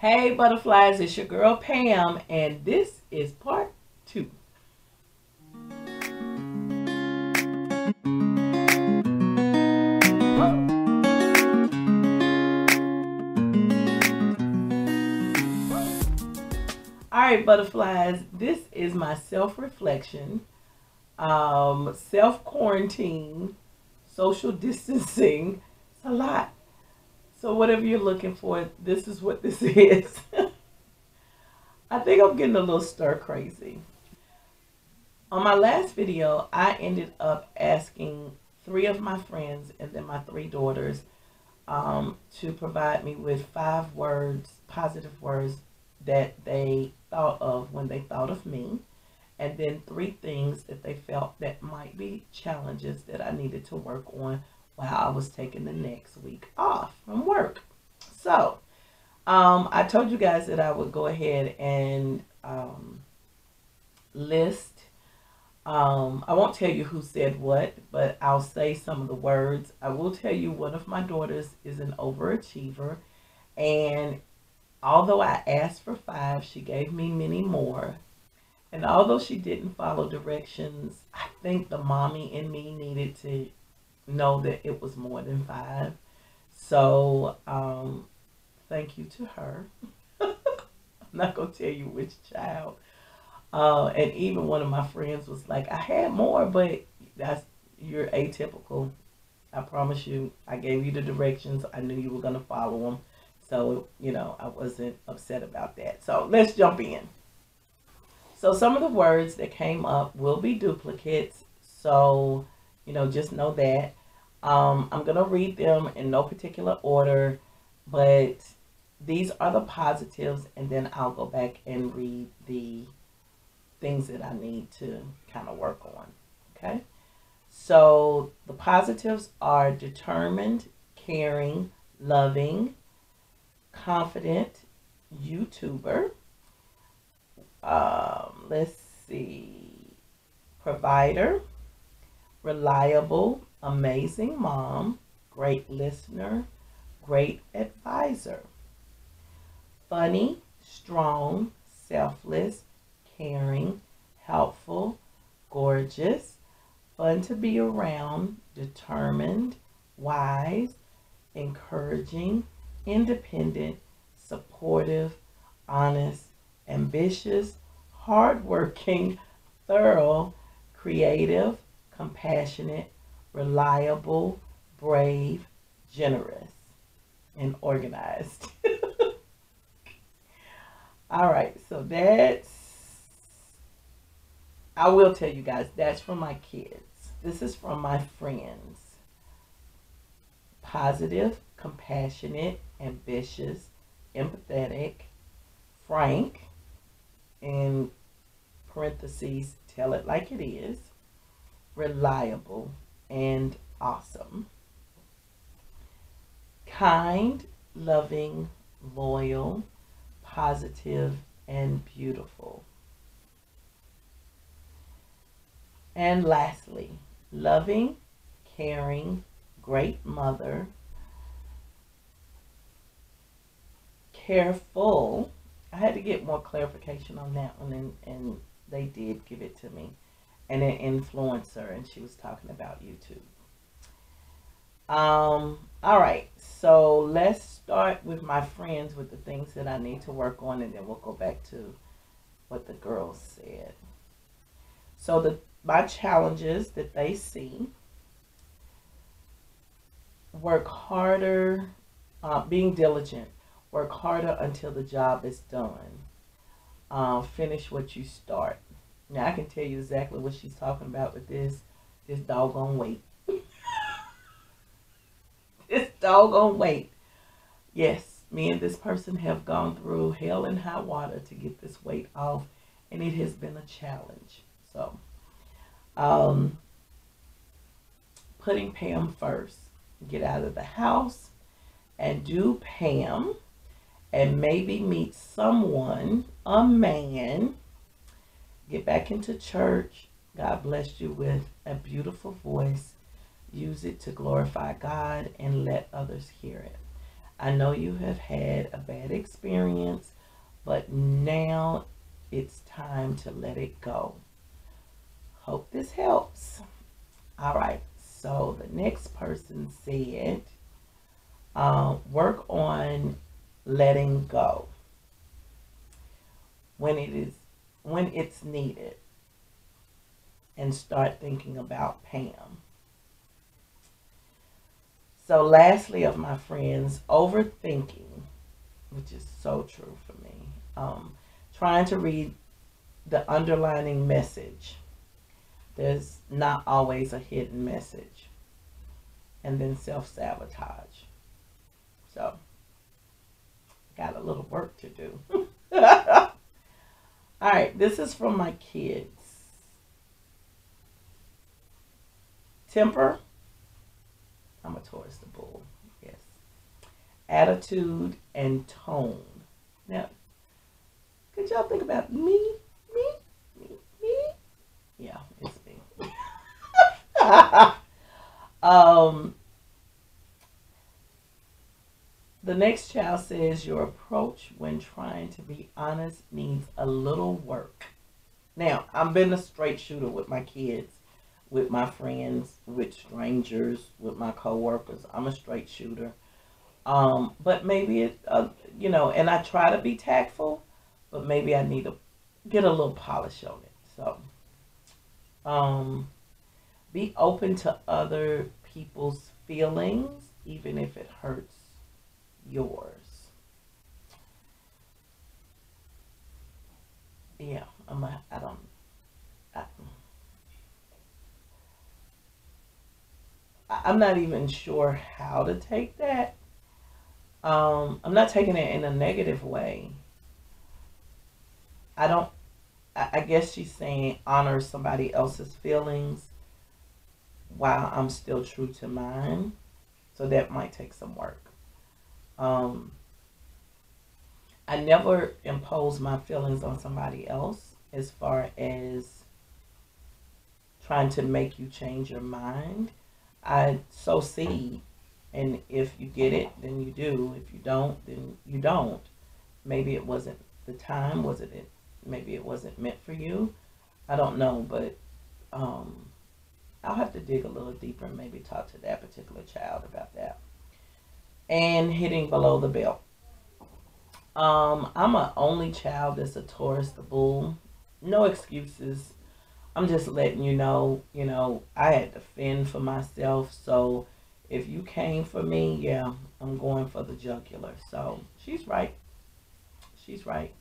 Hey, butterflies, it's your girl Pam, and this is part two. All right, butterflies, this is my self reflection, um, self quarantine, social distancing. It's a lot. So, whatever you're looking for, this is what this is. I think I'm getting a little stir crazy. On my last video, I ended up asking three of my friends and then my three daughters um, to provide me with five words, positive words that they thought of when they thought of me, and then three things that they felt that might be challenges that I needed to work on while I was taking the next week off from work. So, um, I told you guys that I would go ahead and um, list. Um, I won't tell you who said what, but I'll say some of the words. I will tell you one of my daughters is an overachiever, and Although I asked for five, she gave me many more. And although she didn't follow directions, I think the mommy in me needed to know that it was more than five. So, um, thank you to her. I'm not going to tell you which child. Uh, and even one of my friends was like, I had more, but that's you're atypical. I promise you, I gave you the directions. I knew you were going to follow them. So, you know, I wasn't upset about that. So let's jump in. So some of the words that came up will be duplicates. So, you know, just know that. Um, I'm going to read them in no particular order, but these are the positives, and then I'll go back and read the things that I need to kind of work on. Okay? So the positives are determined, caring, loving, confident YouTuber. Um, let's see, provider, reliable, amazing mom, great listener, great advisor, funny, strong, selfless, caring, helpful, gorgeous, fun to be around, determined, wise, encouraging, independent, supportive, honest, ambitious, hardworking, thorough, creative, compassionate, reliable, brave, generous, and organized. All right, so that's, I will tell you guys, that's from my kids. This is from my friends. Positive, compassionate, ambitious, empathetic, frank, in parentheses, tell it like it is, reliable, and awesome. Kind, loving, loyal, positive, and beautiful. And lastly, loving, caring, great mother, careful. I had to get more clarification on that one, and, and they did give it to me. And an influencer, and she was talking about YouTube. Um, all right, so let's start with my friends with the things that I need to work on, and then we'll go back to what the girls said. So the my challenges that they see work harder, uh, being diligent, Work harder until the job is done. Uh, finish what you start. Now I can tell you exactly what she's talking about with this. This doggone weight. this doggone weight. Yes, me and this person have gone through hell and high water to get this weight off, and it has been a challenge. So, um, putting Pam first. Get out of the house and do Pam and maybe meet someone, a man, get back into church. God bless you with a beautiful voice. Use it to glorify God and let others hear it. I know you have had a bad experience, but now it's time to let it go. Hope this helps. All right, so the next person said, uh, work on letting go when it is when it's needed and start thinking about Pam. So lastly of my friends, overthinking, which is so true for me. Um, trying to read the underlining message. There's not always a hidden message. And then self-sabotage. So, got a little work to do. All right, this is from my kids. Temper. I'm a Taurus, the bull. Yes. Attitude and tone. Now, could y'all think about me? Me? Me? Me? Yeah, it's me. um, the next child says your approach when trying to be honest needs a little work. Now, I've been a straight shooter with my kids, with my friends, with strangers, with my coworkers. I'm a straight shooter. Um, but maybe it, uh, you know, and I try to be tactful, but maybe I need to get a little polish on it. So, um, be open to other people's feelings, even if it hurts yours. Yeah, I'm a, I don't, I, I'm not even sure how to take that. Um, I'm not taking it in a negative way. I don't, I guess she's saying honor somebody else's feelings while I'm still true to mine. So that might take some work. Um, I never impose my feelings on somebody else as far as trying to make you change your mind. I sow seed, and if you get it, then you do. If you don't, then you don't. Maybe it wasn't the time, was it? Maybe it wasn't meant for you. I don't know, but um, I'll have to dig a little deeper and maybe talk to that particular child about that and hitting below the belt. Um, I'm an only child that's a Taurus, the bull. No excuses. I'm just letting you know, you know, I had to fend for myself. So if you came for me, yeah, I'm going for the jugular. So she's right. She's right.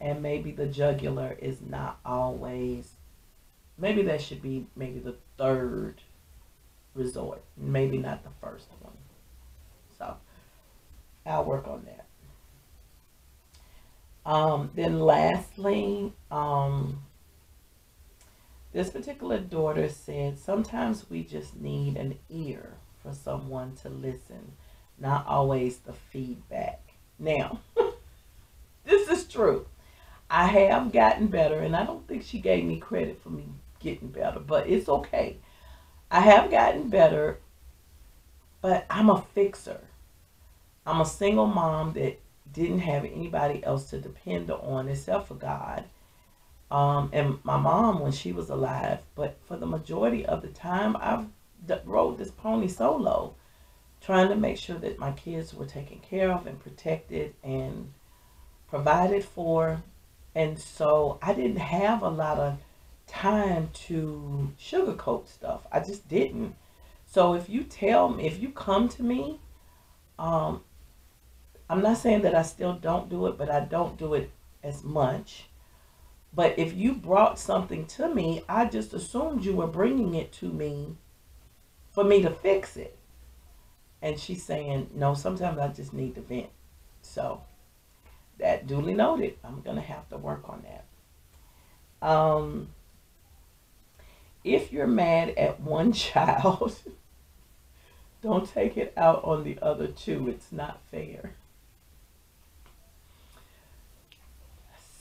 And maybe the jugular is not always, maybe that should be maybe the third resort. Maybe not the first one. So I'll work on that. Um, then lastly, um, this particular daughter said, sometimes we just need an ear for someone to listen, not always the feedback. Now, this is true. I have gotten better, and I don't think she gave me credit for me getting better, but it's okay. I have gotten better but I'm a fixer. I'm a single mom that didn't have anybody else to depend on except for God. Um, and my mom when she was alive. But for the majority of the time, I've rode this pony solo, trying to make sure that my kids were taken care of and protected and provided for. And so I didn't have a lot of time to sugarcoat stuff. I just didn't. So if you tell me, if you come to me, um, I'm not saying that I still don't do it, but I don't do it as much. But if you brought something to me, I just assumed you were bringing it to me for me to fix it. And she's saying, no, sometimes I just need to vent. So that duly noted. I'm going to have to work on that. Um, if you're mad at one child, don't take it out on the other two. It's not fair.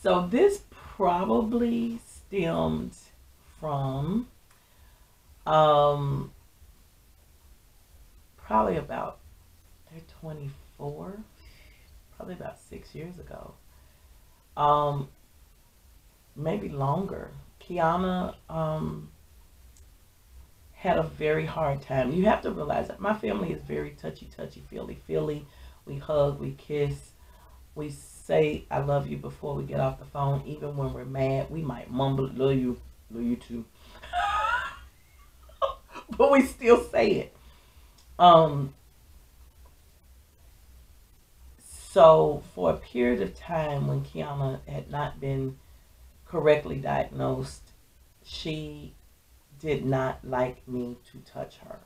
So this probably stemmed from um, probably about they're 25 four, probably about six years ago. Um, maybe longer. Kiana um, had a very hard time. You have to realize that my family is very touchy, touchy, feely, feely. We hug, we kiss, we say I love you before we get off the phone. Even when we're mad, we might mumble, love you, love you too. but we still say it. Um, so for a period of time when Kiana had not been correctly diagnosed, she did not like me to touch her.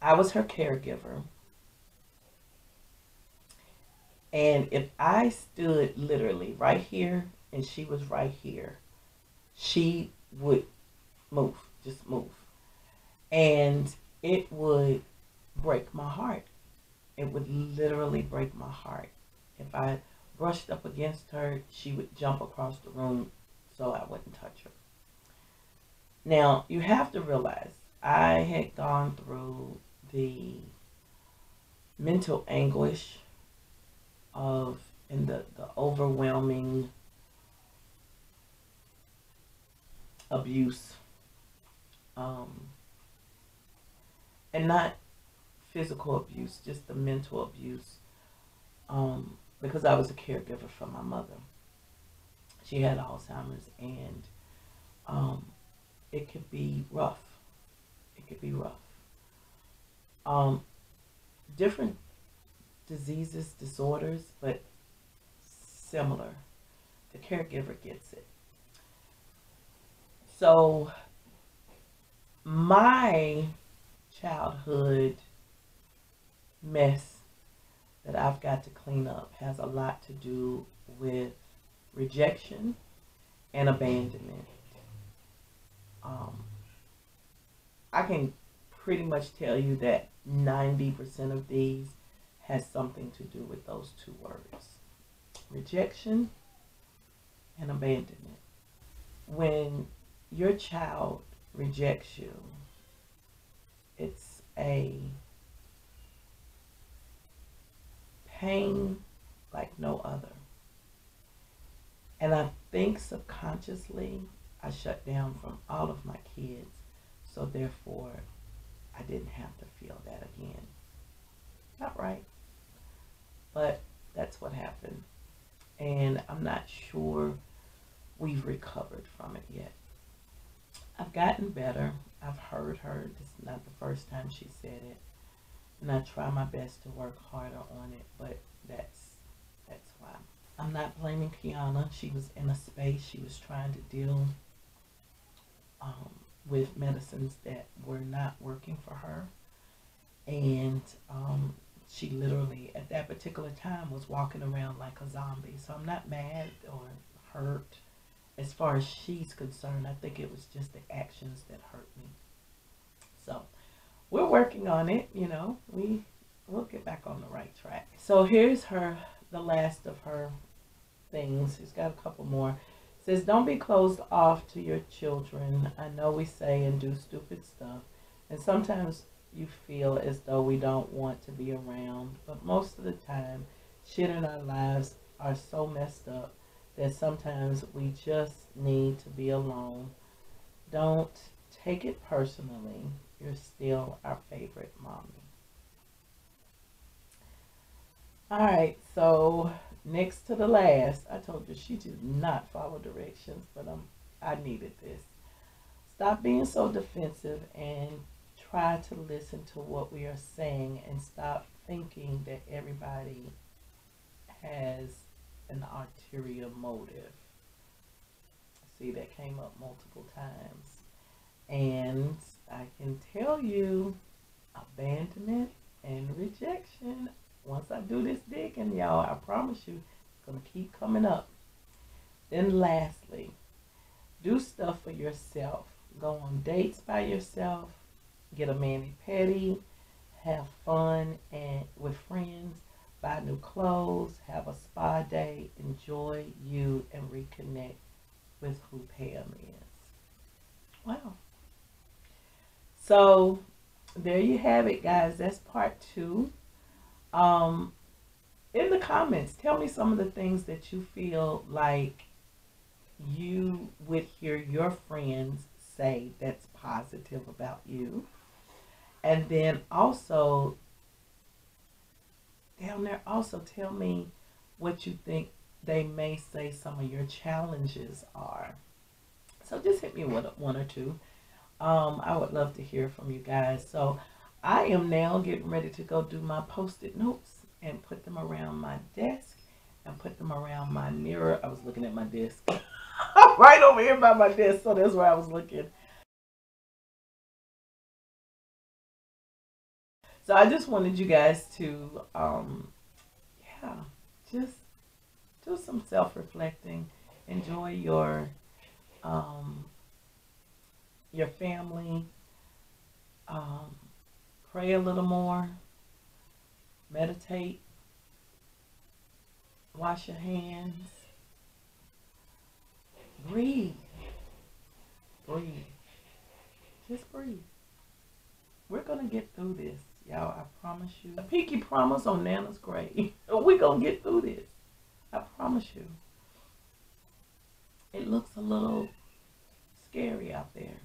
I was her caregiver. And if I stood literally right here and she was right here, she would move, just move. And it would break my heart. It would literally break my heart. If I brushed up against her, she would jump across the room so I wouldn't touch her. Now, you have to realize I had gone through the mental anguish of and the, the overwhelming abuse um, and not physical abuse just the mental abuse um, because i was a caregiver for my mother she had alzheimer's and um, it could be rough it could be rough um, different diseases, disorders, but similar. The caregiver gets it. So, my childhood mess that I've got to clean up has a lot to do with rejection and abandonment. Um, I can pretty much tell you that 90% of these has something to do with those two words rejection and abandonment. When your child rejects you, it's a pain like no other. And I think subconsciously I shut down from all of my kids, so therefore I didn't have to feel that again. Not right. But that's what happened. And I'm not sure we've recovered from it yet. I've gotten better. I've heard her. Is not the first time she said it. And I try my best to work harder on it, but that's. I'm not blaming Kiana. She was in a space. She was trying to deal um, with medicines that were not working for her. And um, she literally at that particular time was walking around like a zombie. So I'm not mad or hurt as far as she's concerned. I think it was just the actions that hurt me. So we're working on it, you know. We we'll get back on the right track. So here's her the last of her things. He's got a couple more. It says don't be closed off to your children. I know we say and do stupid stuff. And sometimes you feel as though we don't want to be around. But most of the time, shit in our lives are so messed up that sometimes we just need to be alone. Don't take it personally. You're still our favorite mommy. All right, so next to the last, I told you she did not follow directions, but um, I needed this. Stop being so defensive and try to listen to what we are saying and stop thinking that everybody has an ulterior motive. See, that came up multiple times. And I can tell you abandonment and rejection. Once I do this digging, y'all, I promise you, it's going to keep coming up. Then lastly, do stuff for yourself. Go on dates by yourself get a mani pedi, have fun and with friends, buy new clothes, have a spa day, enjoy you, and reconnect with who Pam is. Wow. So there you have it, guys. That's part two. Um, in the comments, tell me some of the things that you feel like you would hear your friends say that's positive about you. And then also, down there, also tell me what you think they may say some of your challenges are. So just hit me with one or two. Um, I would love to hear from you guys. So I am now getting ready to go do my post-it notes and put them around my desk and put them around my mirror. I was looking at my desk. right over here by my desk, so that's where I was looking. So I just wanted you guys to, um, yeah, just do some self-reflecting. Enjoy your, um, your family. Um, pray a little more. Meditate. Wash your hands. Breathe. Breathe. Just breathe. We're going to get through this, y'all. I promise you. A peaky promise on Nana's grave. We're going to get through this. I promise you. It looks a little scary out there.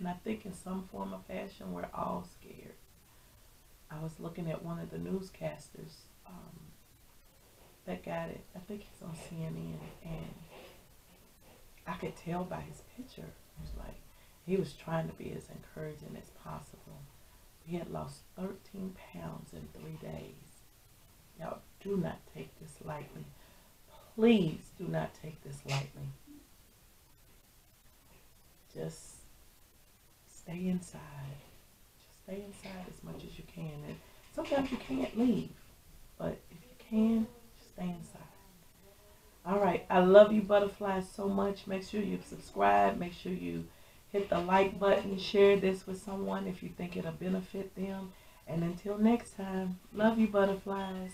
And I think in some form or fashion, we're all scared. I was looking at one of the newscasters um, that got it. I think he's on CNN, and I could tell by his picture. It was like he was trying to be as encouraging as possible. He had lost 13 pounds in three days. Y'all do not take this lightly. Please do not take this lightly. Just stay inside. Just stay inside as much as you can. And sometimes you can't leave, but if you can, just stay inside. All right. I love you, butterflies, so much. Make sure you subscribe. Make sure you hit the like button. Share this with someone if you think it'll benefit them. And until next time, love you, butterflies.